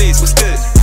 face, what's good?